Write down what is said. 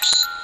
you